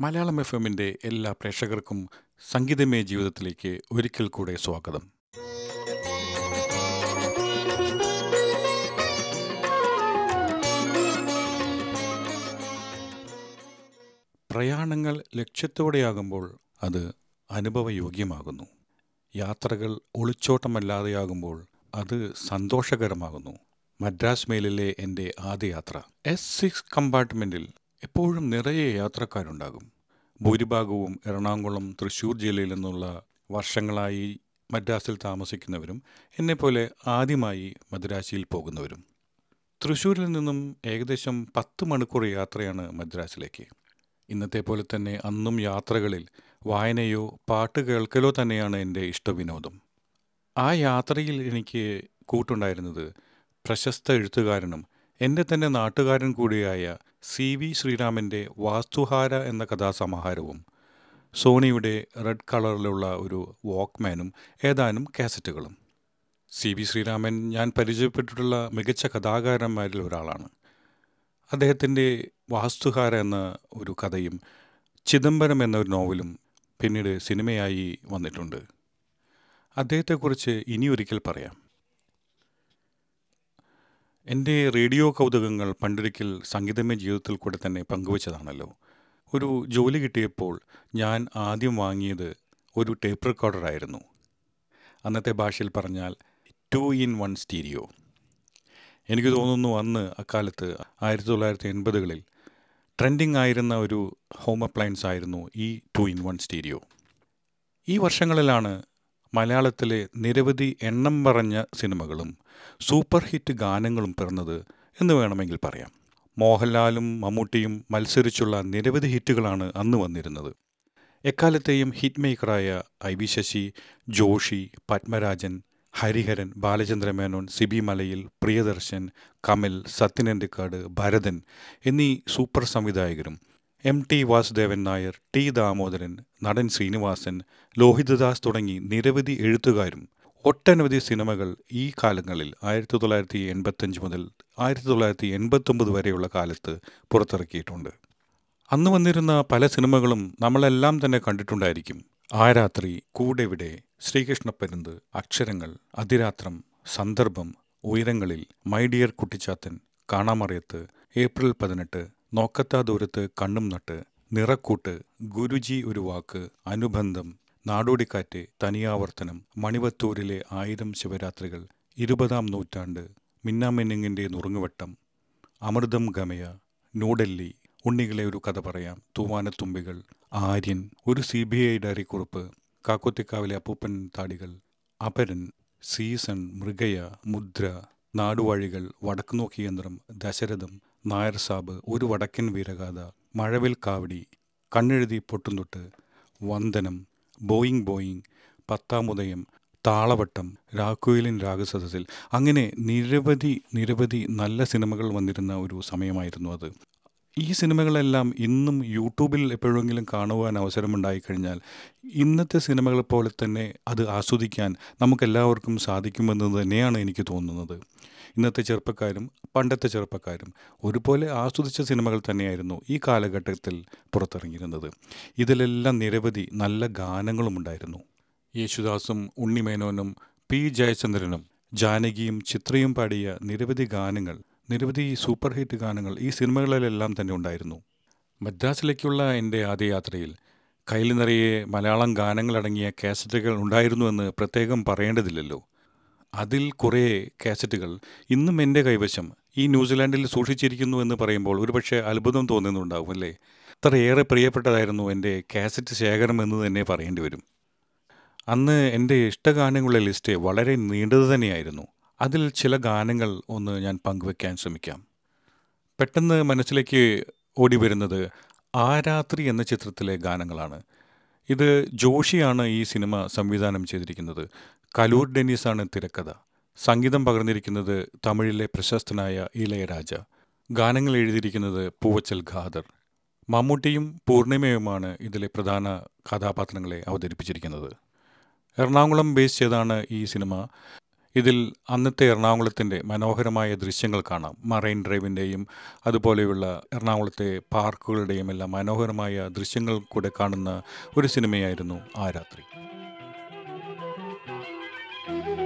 Malayalam F എമ്മിന്റെ എല്ലാ പ്രേക്ഷകർക്കും സംഗീതമേ ജീവിതത്തിലേക്ക് ഒരിക്കൽ കൂടെ സ്വാഗതം. പ്രയാണങ്ങൾ ലക്ഷ്യത്തോടെയാകുമ്പോൾ അത് അനുഭവയോഗ്യമാകുന്നു. യാത്രകൾ ഒളിച്ചോട്ടമല്ലാതെയാകുമ്പോൾ അത് സന്തോഷകരമാകുന്നു. മദ്രാസ് മെയിലിലെ എന്റെ ആദ്യ യാത്ര. എസ് സിക്സ് കമ്പാർട്ട്മെന്റിൽ എപ്പോഴും നിറയെ യാത്രക്കാരുണ്ടാകും. ഭൂരിഭാഗവും എറണാകുളം തൃശ്ശൂർ ജില്ലയിൽ നിന്നുള്ള വർഷങ്ങളായി മദ്രാസിൽ താമസിക്കുന്നവരും എന്നെപ്പോലെ ആദ്യമായി മദ്രാശിയിൽ പോകുന്നവരും. തൃശ്ശൂരിൽ നിന്നും ഏകദേശം പത്ത് മണിക്കൂർ യാത്രയാണ് മദ്രാസിലേക്ക്. ഇന്നത്തെ പോലെ തന്നെ അന്നും യാത്രകളിൽ വായനയോ പാട്ട് കേൾക്കലോ തന്നെയാണ് എന്റെ ഇഷ്ടവിനോദം. ആ യാത്രയിൽ എനിക്ക് കൂട്ടുണ്ടായിരുന്നത് പ്രശസ്ത എഴുത്തുകാരനും എന്റെ തന്നെ നാട്ടുകാരൻ കൂടിയായ സി വി ശ്രീരാമന്റെ വാസ്തുഹാര എന്ന കഥാസമാഹാരവും സോണിയുടെ റെഡ് കളറിലുള്ള ഒരു വാക്ക്മാനും ഏതാനും കാസറ്റുകളും. സി വി ശ്രീരാമൻ ഞാൻ പരിചയപ്പെട്ടിട്ടുള്ള മികച്ച കഥാകാരന്മാരിൽ ഒരാളാണ്. അദ്ദേഹത്തിന്റെ വാസ്തുഹാര എന്ന ഒരു കഥയും ചിദംബരം എന്ന ഒരു നോവലും പിന്നീട് സിനിമയായി വന്നിട്ടുണ്ട്. അദ്ദേഹത്തെക്കുറിച്ച് ഇനിയൊരിക്കൽ പറയാം. എന്റെ റേഡിയോ കൗതുകങ്ങൾ പണ്ടൊരിക്കൽ സംഗീതമേ ജീവിതത്തിൽ കൂടെ തന്നെ പങ്കുവച്ചതാണല്ലോ. ഒരു ജോലി കിട്ടിയപ്പോൾ ഞാൻ ആദ്യം വാങ്ങിയത് ഒരു ടേപ്പ് റെക്കോർഡറായിരുന്നു. അന്നത്തെ ഭാഷയിൽ പറഞ്ഞാൽ ടു ഇൻ വൺ സ്റ്റീരിയോ. എനിക്ക് തോന്നുന്നു അന്ന് അക്കാലത്ത് ആയിരത്തി തൊള്ളായിരത്തി എൺപതുകളിൽ ട്രെൻഡിങ് ആയിരുന്ന ഒരു ഹോം അപ്ലയൻസ് ആയിരുന്നു ഈ ടു ഇൻ വൺ സ്റ്റീരിയോ. ഈ വർഷങ്ങളിലാണ് മലയാളത്തിലെ നിരവധി എണ്ണം പറഞ്ഞ സിനിമകളും സൂപ്പർ ഹിറ്റ് ഗാനങ്ങളും പിറന്നത് എന്ന് വേണമെങ്കിൽ പറയാം. മോഹൻലാലും മമ്മൂട്ടിയും മത്സരിച്ചുള്ള നിരവധി ഹിറ്റുകളാണ് അന്ന് വന്നിരുന്നത്. എക്കാലത്തെയും ഹിറ്റ് മേക്കറായ ഐ വി ശശി ജോഷി പത്മരാജൻ ഹരിഹരൻ ബാലചന്ദ്ര മേനോൻ സിബി മലയിൽ പ്രിയദർശൻ കമൽ സത്യൻ എന്റെക്കാട് ഭരതൻ എന്നീ super സംവിധായകരും M T Vasudevan Nair T Damodaran നടൻ ശ്രീനിവാസൻ ലോഹിതദാസ് തുടങ്ങി നിരവധി എഴുത്തുകാരും ഒട്ടനവധി സിനിമകൾ ഈ കാലങ്ങളിൽ ആയിരത്തി തൊള്ളായിരത്തി എൺപത്തഞ്ച് മുതൽ ആയിരത്തി തൊള്ളായിരത്തി എൺപത്തൊമ്പത് വരെയുള്ള കാലത്ത് പുറത്തിറക്കിയിട്ടുണ്ട്. അന്ന് വന്നിരുന്ന പല സിനിമകളും നമ്മളെല്ലാം തന്നെ കണ്ടിട്ടുണ്ടായിരിക്കും. ആ രാത്രി Koodevide ശ്രീകൃഷ്ണപ്പരുന്ത് Aksharangal Athirathram Sandarbham Uyarangalil my dear Kuttichathan Kanamarayathu April പതിനെട്ട് നോക്കത്താ ദൂരത്ത് കണ്ണും നട്ട് നിറക്കൂട്ട് ഗുരുജി ഒരു വാക്ക് അനുബന്ധം നാടോടിക്കാറ്റ് തനിയാവർത്തനം മണിവത്തൂരിലെ ആയിരം ശിവരാത്രികൾ ഇരുപതാം നൂറ്റാണ്ട് മിന്നാമെന്നിങ്ങിന്റെ നുറുങ്ങുവട്ടം അമൃതം ഗമയ ന്യൂഡൽഹി ഉണ്ണികളെ ഒരു കഥ പറയാം തൂവാനത്തുമ്പികൾ ആര്യൻ ഒരു സി ബി ഐ ഡയറി കുറിപ്പ് കാക്കൊത്തിക്കാവിലെ അപ്പൂപ്പൻ താടികൾ അപരൻ സീസൺ മൃഗയ മുദ്ര നാടുവഴികൾ വടക്കുനോക്കി യന്ത്രം ദശരഥം നായർ സാബ് ഒരു വടക്കൻ വീരഗാഥ മഴവിൽ കാവടി കണ്ണെഴുതി പൊട്ടുന്തൊട്ട് വന്ദനം ബോയിങ് ബോയിങ് പത്താമുദയം താളവട്ടം രാക്കുയിലിൻ രാഗസദസിൽ അങ്ങനെ നിരവധി നിരവധി നല്ല സിനിമകൾ വന്നിരുന്ന ഒരു സമയമായിരുന്നു അത്. ഈ സിനിമകളെല്ലാം ഇന്നും യൂട്യൂബിൽ എപ്പോഴെങ്കിലും കാണുവാൻ അവസരമുണ്ടായിക്കഴിഞ്ഞാൽ ഇന്നത്തെ സിനിമകളെ പോലെ തന്നെ അത് ആസ്വദിക്കാൻ നമുക്കെല്ലാവർക്കും സാധിക്കുമെന്ന് തന്നെയാണ് എനിക്ക് തോന്നുന്നത്. ഇന്നത്തെ ചെറുപ്പക്കാരും പണ്ടത്തെ ചെറുപ്പക്കാരും ഒരുപോലെ ആസ്വദിച്ച സിനിമകൾ തന്നെയായിരുന്നു ഈ കാലഘട്ടത്തിൽ പുറത്തിറങ്ങിയിരുന്നത്. ഇതിലെല്ലാം നിരവധി നല്ല ഗാനങ്ങളും ഉണ്ടായിരുന്നു. യേശുദാസും ഉണ്ണിമേനോനും പി. ജയചന്ദ്രനും ജാനകിയും ചിത്രയും പാടിയ നിരവധി ഗാനങ്ങൾ നിരവധി സൂപ്പർ ഹിറ്റ് ഗാനങ്ങൾ ഈ സിനിമകളിലെല്ലാം തന്നെ ഉണ്ടായിരുന്നു. മദ്രാസിലേക്കുള്ള എന്റെ ആദ്യ യാത്രയിൽ കയ്യിൽ നിറയെ മലയാളം ഗാനങ്ങളടങ്ങിയ കാസറ്റുകൾ ഉണ്ടായിരുന്നുവെന്ന് പ്രത്യേകം പറയേണ്ടതില്ലല്ലോ. അതിൽ കുറേ കാസറ്റുകൾ ഇന്നും എന്റെ കൈവശം. ഈ ന്യൂസിലാൻഡിൽ സൂക്ഷിച്ചിരിക്കുന്നു എന്ന് പറയുമ്പോൾ ഒരുപക്ഷെ അത്ഭുതം തോന്നുന്നുണ്ടാവും അല്ലേ? അത്രയേറെ പ്രിയപ്പെട്ടതായിരുന്നു എന്റെ കാസറ്റ് ശേഖരം എന്ന് തന്നെ പറയേണ്ടി വരും. അന്ന് എന്റെ ഇഷ്ടഗാനങ്ങളുടെ ലിസ്റ്റ് വളരെ നീണ്ടത് തന്നെയായിരുന്നു. അതിൽ ചില ഗാനങ്ങൾ ഒന്ന് ഞാൻ പങ്കുവെക്കാൻ ശ്രമിക്കാം. പെട്ടെന്ന് മനസ്സിലേക്ക് ഓടി വരുന്നത് ആ രാത്രി എന്ന ചിത്രത്തിലെ ഗാനങ്ങളാണ്. ഇത് ജോഷിയാണ് ഈ സിനിമ സംവിധാനം ചെയ്തിരിക്കുന്നത്. കലൂർ ഡെന്നീസാണ് തിരക്കഥ. സംഗീതം പകർന്നിരിക്കുന്നത് തമിഴിലെ പ്രശസ്തനായ ഇളയരാജ. ഗാനങ്ങൾ എഴുതിയിരിക്കുന്നത് പൂവച്ചൽ ഖാദർ. മമ്മൂട്ടിയും പൂർണിമയുമാണ് ഇതിലെ പ്രധാന കഥാപാത്രങ്ങളെ അവതരിപ്പിച്ചിരിക്കുന്നത്. എറണാകുളം ബേസ് ചെയ്താണ് ഈ സിനിമ. ഇതിൽ അന്നത്തെ എറണാകുളത്തിന്റെ മനോഹരമായ ദൃശ്യങ്ങൾ കാണാം. മറൈൻ ഡ്രൈവിന്റെയും അതുപോലെയുള്ള എറണാകുളത്തെ പാർക്കുകളുടെയും എല്ലാം മനോഹരമായ ദൃശ്യങ്ങൾ കൂടെ കാണുന്ന ഒരു സിനിമയായിരുന്നു ആ രാത്രി. Thank you.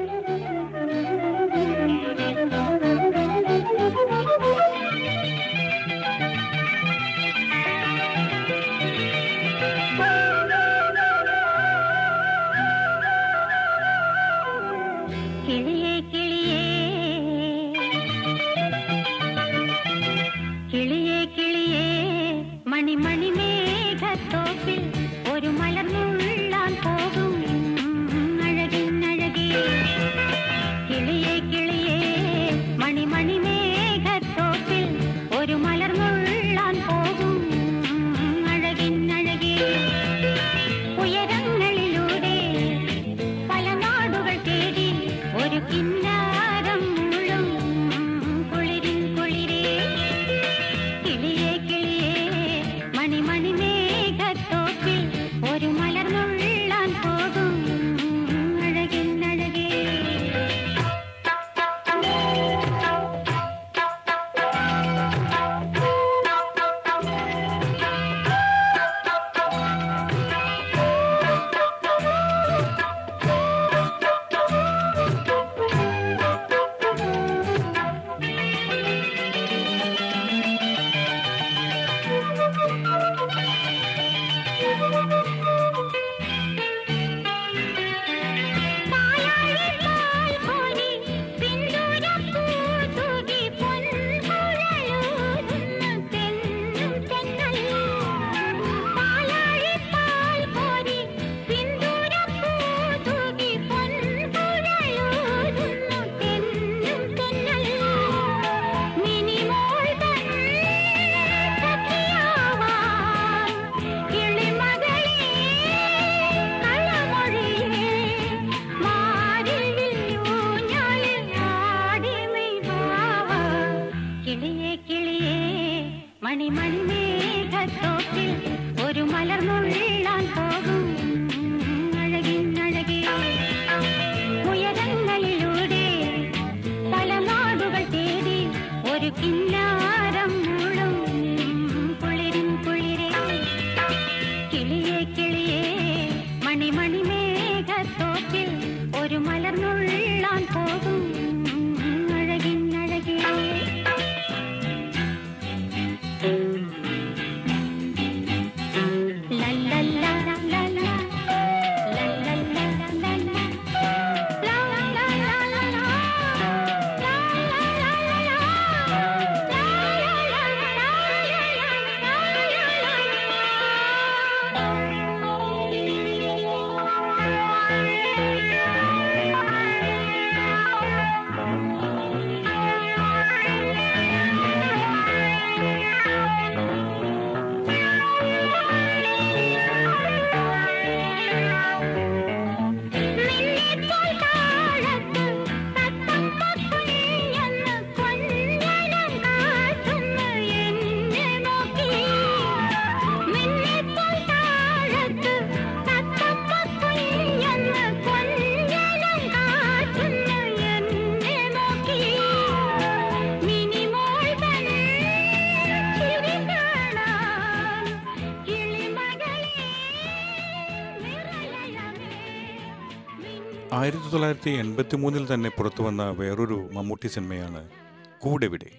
ആയിരത്തി തൊള്ളായിരത്തി എൺപത്തി മൂന്നിൽ തന്നെ പുറത്തു വന്ന വേറൊരു മമ്മൂട്ടി സിനിമയാണ് കൂടെവിടെ.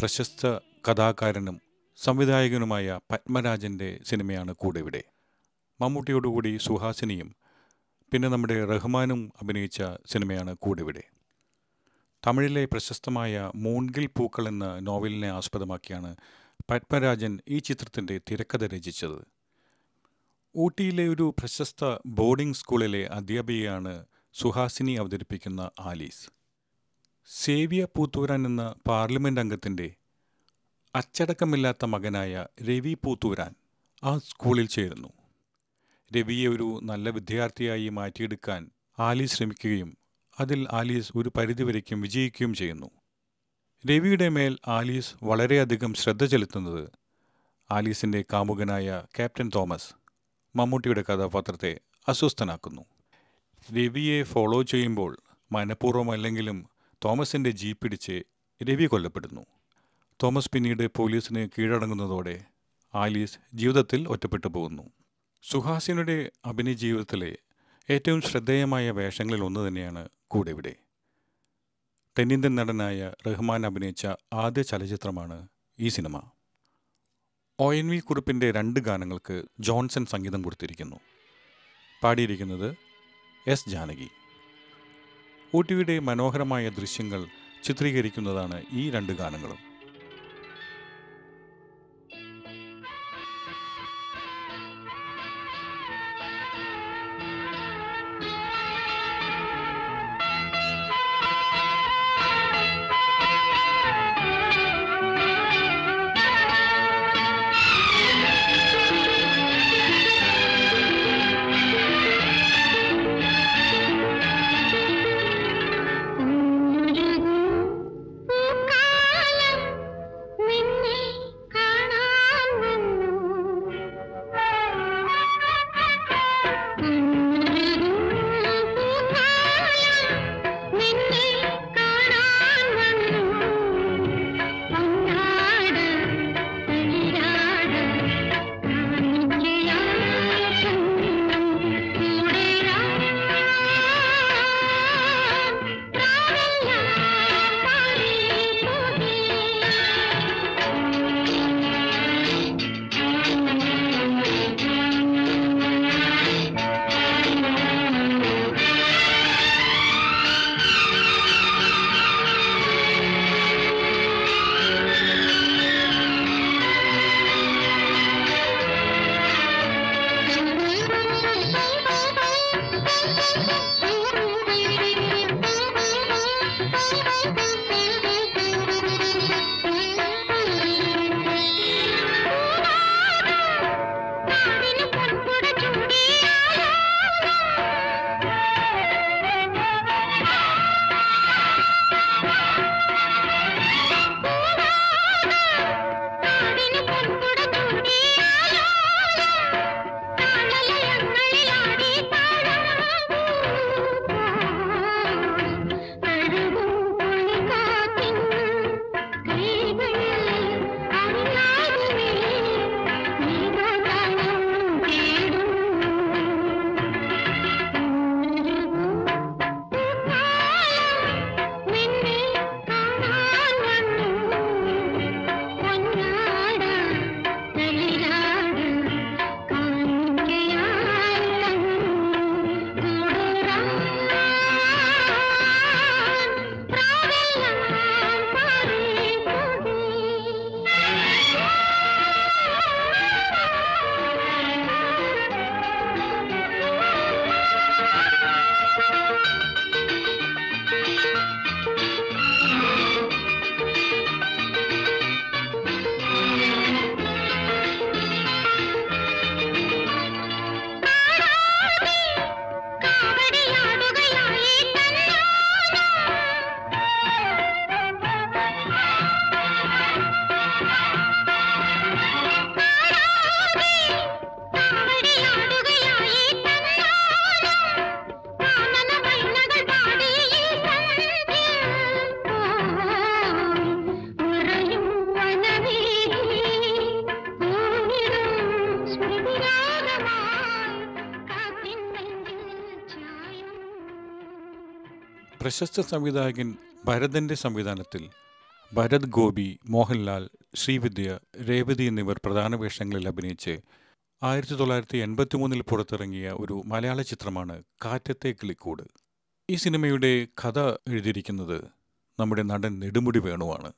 പ്രശസ്ത കഥാകാരനും സംവിധായകനുമായ പത്മരാജന്റെ സിനിമയാണ് കൂടെവിടെ. മമ്മൂട്ടിയോടുകൂടി സുഹാസിനിയും പിന്നെ നമ്മുടെ റഹ്മാനും അഭിനയിച്ച സിനിമയാണ് കൂടെവിടെ. തമിഴിലെ പ്രശസ്തമായ മൂൺകിൽ പൂക്കൾ എന്ന നോവലിനെ ആസ്പദമാക്കിയാണ് പത്മരാജൻ ഈ ചിത്രത്തിന്റെ തിരക്കഥ രചിച്ചത്. ഊട്ടിയിലെ ഒരു പ്രശസ്ത ബോർഡിംഗ് സ്കൂളിലെ അധ്യാപികയാണ് സുഹാസിനി അവതരിപ്പിക്കുന്ന ആലീസ്. സേവ്യ പൂത്തൂരാൻ എന്ന പാർലമെന്റ് അംഗത്തിന്റെ അച്ചടക്കമില്ലാത്ത മകനായ രവി പൂത്തൂരാൻ ആ സ്കൂളിൽ ചേരുന്നു. രവിയെ ഒരു നല്ല വിദ്യാർത്ഥിയായി മാറ്റിയെടുക്കാൻ ആലീസ് ശ്രമിക്കുകയും അതിൽ ആലീസ് ഒരു പരിധിവരയ്ക്കും വിജയിക്കുകയും ചെയ്യുന്നു. രവിയുടെ മേൽ ആലീസ് വളരെയധികം ശ്രദ്ധ ചെലുത്തുന്നത് ആലീസിന്റെ കാമുകനായ ക്യാപ്റ്റൻ തോമസ് മമ്മൂട്ടിയുടെ കഥാപാത്രത്തെ അസ്വസ്ഥനാക്കുന്നു. രവിയെ ഫോളോ ചെയ്യുമ്പോൾ മനഃപൂർവമല്ലെങ്കിലും തോമസിന്റെ ജീപ്പിടിച്ച് രവി കൊല്ലപ്പെടുന്നു. തോമസ് പിന്നീട് പോലീസിന് കീഴടങ്ങുന്നതോടെ ആലീസ് ജീവിതത്തിൽ ഒറ്റപ്പെട്ടു പോകുന്നു. സുഹാസിനുടെ അഭിനയ ജീവിതത്തിലെ ഏറ്റവും ശ്രദ്ധേയമായ വേഷങ്ങളിൽ ഒന്ന് തന്നെയാണ് കൂടെ ഇവിടെ തെന്നിന്ത്യൻ നടനായ റഹ്മാൻ അഭിനയിച്ച ആദ്യ ചലച്ചിത്രമാണ് ഈ സിനിമ. ഒ എൻ വി കുറിപ്പിന്റെ രണ്ട് ഗാനങ്ങൾക്ക് ജോൺസൺ സംഗീതം കൊടുത്തിരിക്കുന്നു. പാടിയിരിക്കുന്നത് എസ് ജാനകി. ഊട്ടിയുടെ മനോഹരമായ ദൃശ്യങ്ങൾ ചിത്രീകരിക്കുന്നതാണ് ഈ രണ്ട് ഗാനങ്ങളും. പ്രശസ്ത സംവിധായകൻ ഭരതന്റെ സംവിധാനത്തിൽ ഭരത് ഗോപി മോഹൻലാൽ ശ്രീവിദ്യ രേവതി എന്നിവർ പ്രധാന വേഷങ്ങളിൽ അഭിനയിച്ച് ആയിരത്തി തൊള്ളായിരത്തി എൺപത്തി മൂന്നിൽ പുറത്തിറങ്ങിയ ഒരു മലയാള ചിത്രമാണ് കാറ്റത്തെ കിളിക്കൂട്. ഈ സിനിമയുടെ കഥ എഴുതിയിരിക്കുന്നത് നമ്മുടെ നടൻ നെടുമുടി വേണുവാണ്.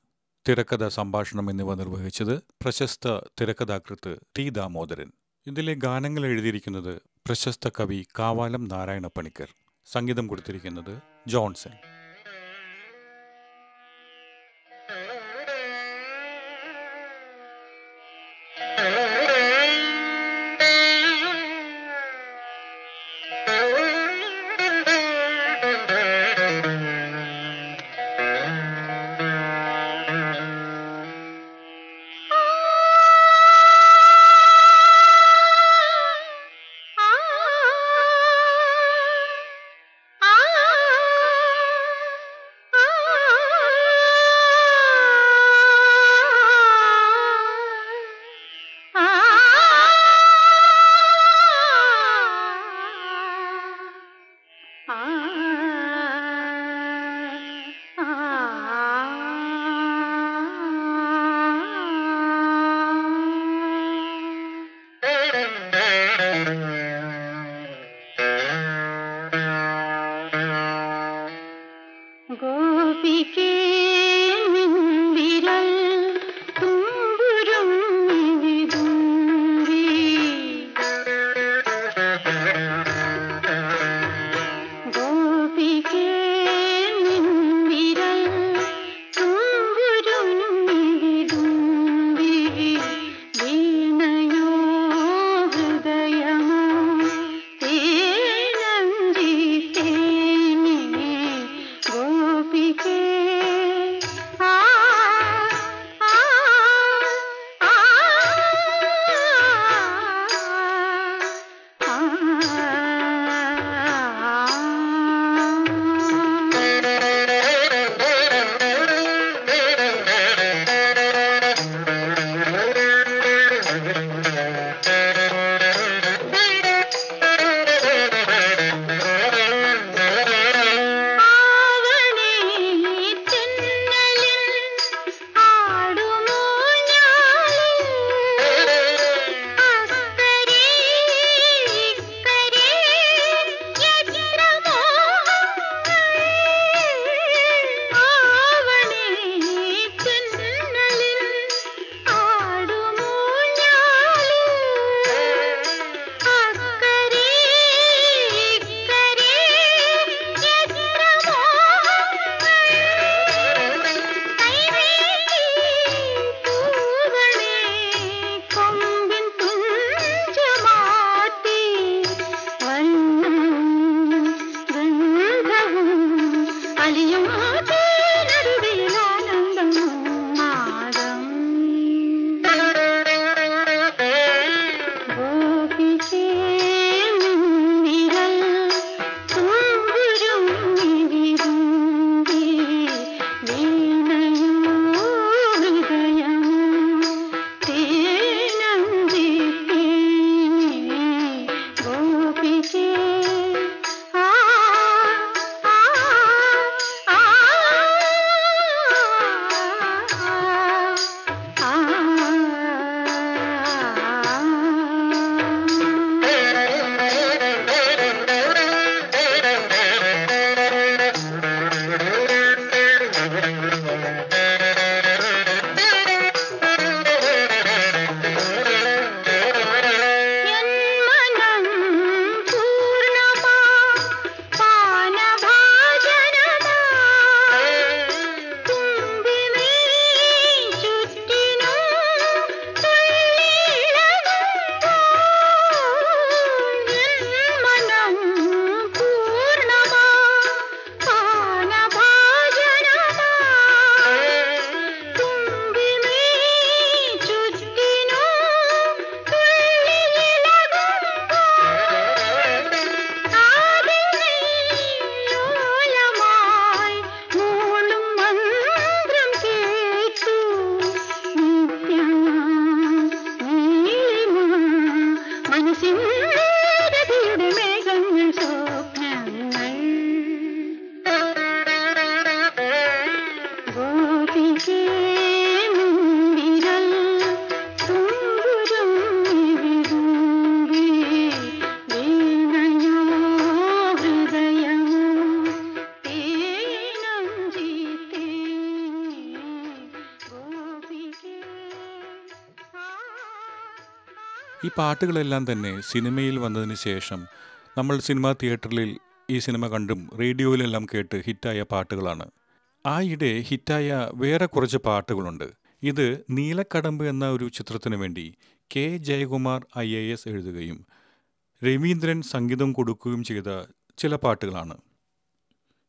തിരക്കഥ സംഭാഷണം എന്നിവ നിർവഹിച്ചത് പ്രശസ്ത തിരക്കഥാകൃത്ത് ടി ദാമോദരൻ. ഇതിലെ ഗാനങ്ങൾ എഴുതിയിരിക്കുന്നത് പ്രശസ്ത കവി കാവാലം നാരായണ പണിക്കർ സംഗീതം കൊടുത്തിരിക്കുന്നത് ജോൺസൺ ഈ പാട്ടുകളെല്ലാം തന്നെ സിനിമയിൽ വന്നതിന് ശേഷം നമ്മൾ സിനിമാ തിയേറ്ററിൽ ഈ സിനിമ കണ്ടും റേഡിയോയിലെല്ലാം കേട്ട് ഹിറ്റായ പാട്ടുകളാണ്. ആയിടെ ഹിറ്റായ വേറെ കുറച്ച് പാട്ടുകളുണ്ട്. ഇത് നീലക്കടമ്പ് എന്ന ഒരു ചിത്രത്തിനു വേണ്ടി കെ ജയകുമാർ ഐ എഴുതുകയും രവീന്ദ്രൻ സംഗീതം കൊടുക്കുകയും ചെയ്ത ചില പാട്ടുകളാണ്.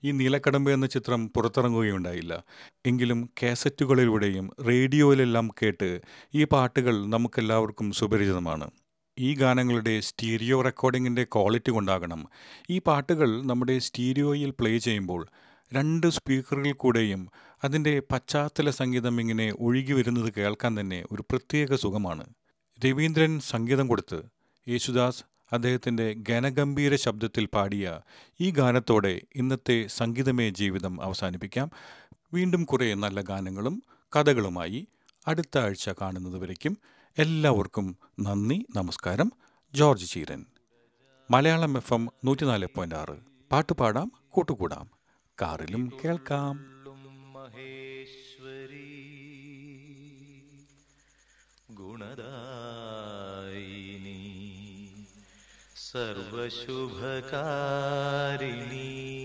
ഈ നീലക്കടമ്പ് എന്ന ചിത്രം പുറത്തിറങ്ങുകയുണ്ടായില്ല. എങ്കിലും കാസറ്റുകളിലൂടെയും റേഡിയോയിലെല്ലാം കേട്ട് ഈ പാട്ടുകൾ നമുക്കെല്ലാവർക്കും സുപരിചിതമാണ്. ഈ ഗാനങ്ങളുടെ സ്റ്റീരിയോ റെക്കോർഡിങ്ങിന്റെ ക്വാളിറ്റി കൊണ്ടാകണം. ഈ പാട്ടുകൾ നമ്മുടെ സ്റ്റീരിയോയിൽ പ്ലേ ചെയ്യുമ്പോൾ രണ്ട് സ്പീക്കറിൽ കൂടെയും അതിന്റെ പശ്ചാത്തല സംഗീതം ഇങ്ങനെ ഒഴുകി വരുന്നത് കേൾക്കാൻ തന്നെ ഒരു പ്രത്യേക സുഖമാണ്. രവീന്ദ്രൻ സംഗീതം കൊടുത്ത് യേശുദാസ് അദ്ദേഹത്തിന്റെ ഘനഗംഭീര ശബ്ദത്തിൽ പാടിയ ഈ ഗാനത്തോടെ ഇന്നത്തെ സംഗീതമേ ജീവിതം അവസാനിപ്പിക്കാം. വീണ്ടും കുറേ നല്ല ഗാനങ്ങളും കഥകളുമായി അടുത്ത ആഴ്ച കാണുന്നതുവരേക്കും എല്ലാവർക്കും നന്ദി നമസ്കാരം. George Cheeran. Malayalam F M നൂറ്റിനാല് പോയിന്റ് ആറ്. പാട്ടുപാടാം കൂട്ടുകൂടാം. കാറിലും കേൾക്കാം. सर्वशुभकारिणी।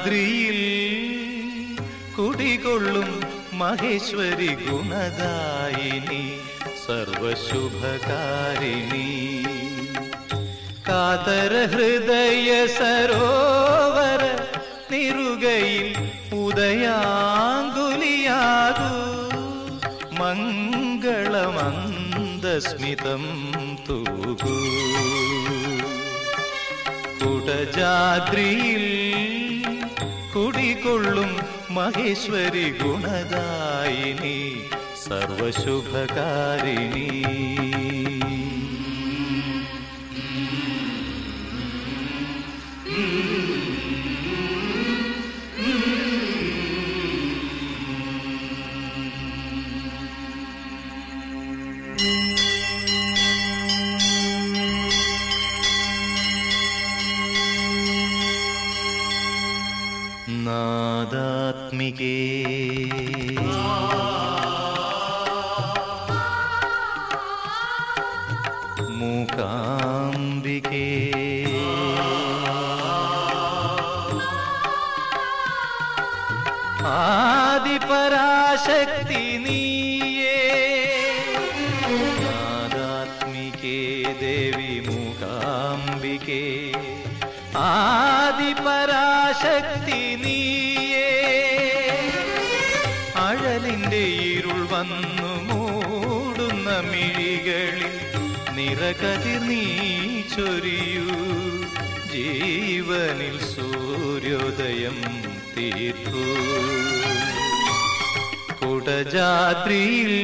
കുടജാദ്രിയിൽ കുടികൊള്ളും മഹേശ്വരി ഗുണദായിനി സർവശുഭകാരിണി. കാതര ഹൃദയ സരോവര നിറുകയിൽ ഉദയാങ്കുലിയാകൂ. മംഗളമന്ദസ്മിതം തൂകൂ. കുടജാദ്രിയിൽ കുടികൊള്ളും മഹേശ്വരി ഗുണദായിനി സർവശുഭകാരിണി. तुमिके मूकांबिके। आदि पराशक्ति नीये। आदात्मिके देवी मूकांबिके। आदि पराशक्ति नी നിറകതിർ നീ ചൊരിയൂ. ജീവനിൽ സൂര്യോദയം തീർക്കൂ കുടജാദ്രിയിൽ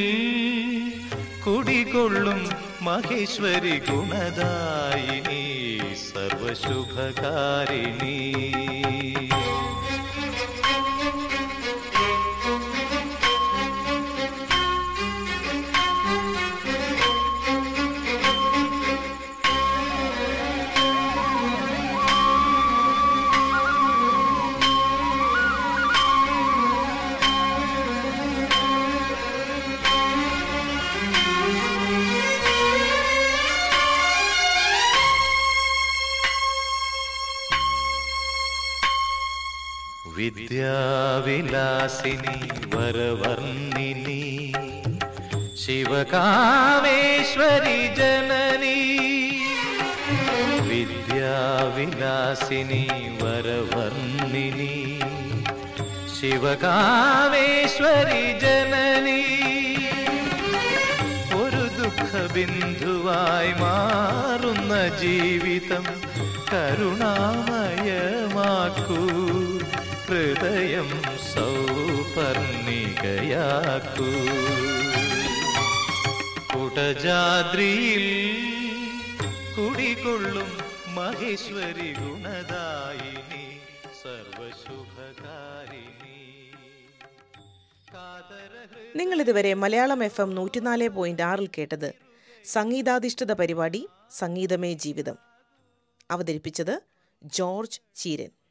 കുടികൊള്ളും മഹേശ്വരി ഗുണദായിനി സർവശുഭകാരിണി. വിദ്യാവിലാസിനി വരവർണ്ണിനി ശിവകാമേശ്വരി ജനനി വിദ്യാവിലാസിനി വരവർണിനി ശിവകാമേശ്വരി ജനനി ഒരു ദുഃഖബിന്ദുവായി മാറുന്ന ജീവിതം കരുണാമയമാക്കൂ ഹൃദയം സൗപർണികയാക്കൂ. കുടജാദ്രിയിൽ കുടികൊള്ളും മഹേശ്വരി ഗുണദായിനി സർവശുഭകാരിണി. നിങ്ങൾ ഇതുവരെ മലയാളം എഫ് എം നൂറ്റിനാല് പോയിന്റ് ആറിൽ കേട്ടത് സംഗീതാധിഷ്ഠിത പരിപാടി സംഗീതമേ ജീവിതം. അവതരിപ്പിച്ചത് ജോർജ് ചീരൻ.